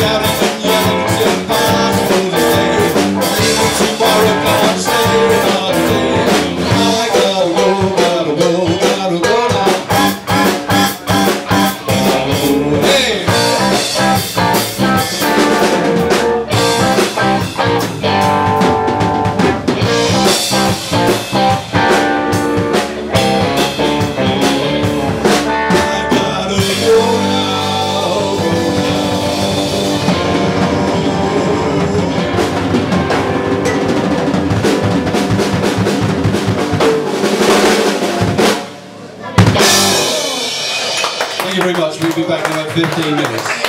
shouting. you very much. We'll be back in about 15 minutes.